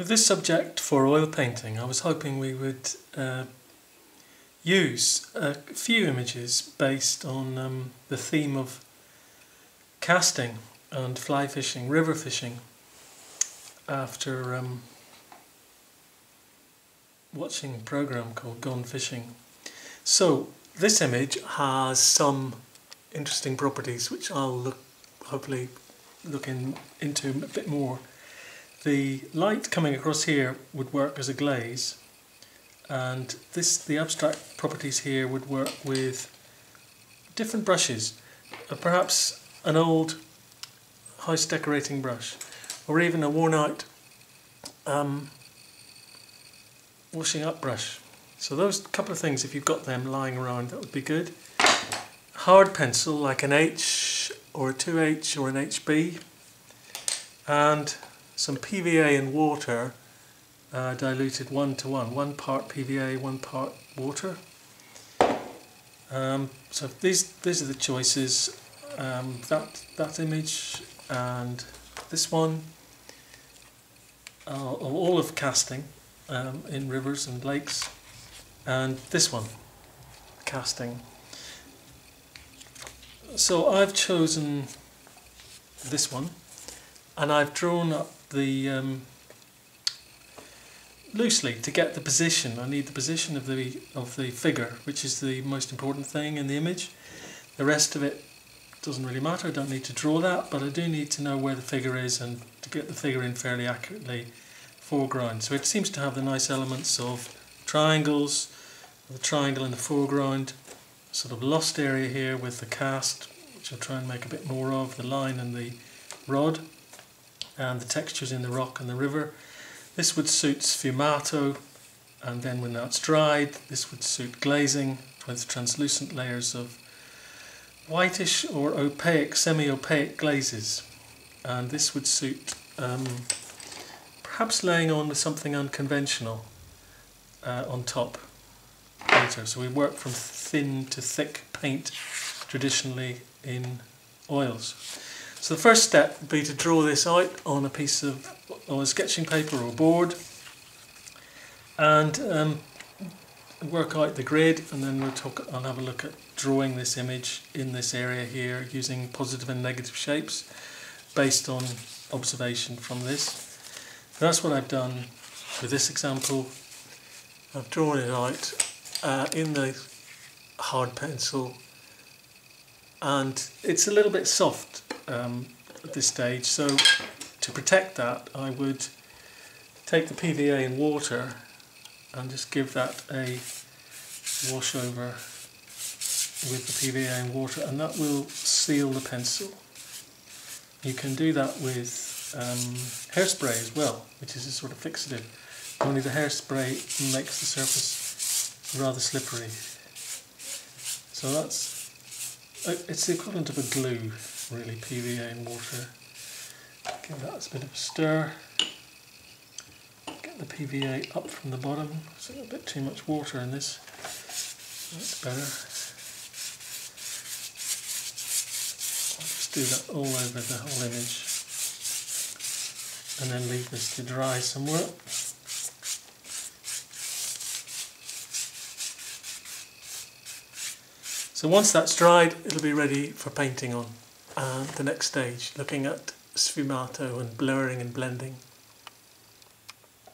With this subject for oil painting, I was hoping we would uh, use a few images based on um, the theme of casting and fly fishing, river fishing, after um, watching a program called Gone Fishing. So this image has some interesting properties which I'll look hopefully look in, into a bit more the light coming across here would work as a glaze and this the abstract properties here would work with different brushes uh, perhaps an old house decorating brush or even a worn out um, washing up brush. So those couple of things if you've got them lying around that would be good. Hard pencil like an H or a 2H or an HB and some PVA and water uh, diluted one to one, one part PVA, one part water. Um, so these these are the choices. Um, that that image and this one uh, all of casting um, in rivers and lakes, and this one casting. So I've chosen this one, and I've drawn up the um, loosely to get the position. I need the position of the of the figure, which is the most important thing in the image. The rest of it doesn't really matter. I don't need to draw that, but I do need to know where the figure is and to get the figure in fairly accurately foreground. So it seems to have the nice elements of triangles, the triangle in the foreground, sort of lost area here with the cast, which I'll try and make a bit more of, the line and the rod and the textures in the rock and the river. This would suit sfumato and then when that's dried this would suit glazing with translucent layers of whitish or opaque, semi-opaque glazes and this would suit um, perhaps laying on with something unconventional uh, on top later. So we work from thin to thick paint traditionally in oils. So the first step would be to draw this out on a piece of on a sketching paper or board and um, work out the grid and then we'll talk I'll have a look at drawing this image in this area here using positive and negative shapes based on observation from this. that's what I've done with this example. I've drawn it out uh, in the hard pencil and it's a little bit soft um, at this stage so to protect that I would take the PVA in water and just give that a wash over with the PVA in water and that will seal the pencil. You can do that with um, hairspray as well which is a sort of fixative only the hairspray makes the surface rather slippery. So that's Uh, it's the equivalent of a glue, really, PVA and water. Give that a bit of a stir. Get the PVA up from the bottom. It's a little bit too much water in this. That's better. I'll just do that all over the whole image. And then leave this to dry somewhere. So once that's dried, it'll be ready for painting on. And the next stage, looking at sfumato and blurring and blending.